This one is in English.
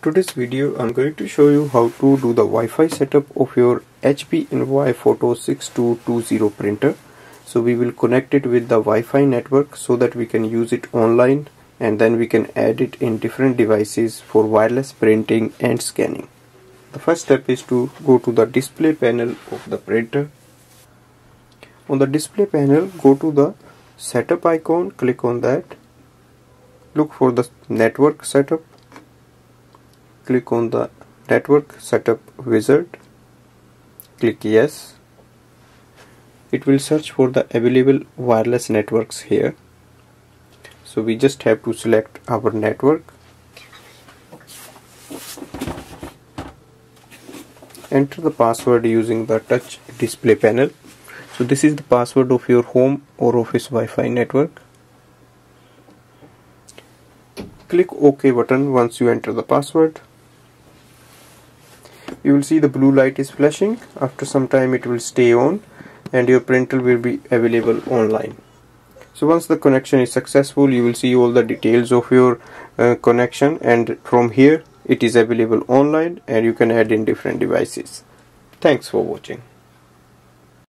today's video I'm going to show you how to do the Wi-Fi setup of your HP Envy Photo 6220 printer. So we will connect it with the Wi-Fi network so that we can use it online and then we can add it in different devices for wireless printing and scanning. The first step is to go to the display panel of the printer. On the display panel go to the setup icon click on that. Look for the network setup click on the network setup wizard click yes. It will search for the available wireless networks here. So we just have to select our network enter the password using the touch display panel. So this is the password of your home or office Wi-Fi network. Click OK button once you enter the password you will see the blue light is flashing. After some time it will stay on and your printer will be available online. So once the connection is successful you will see all the details of your uh, connection and from here it is available online and you can add in different devices. Thanks for watching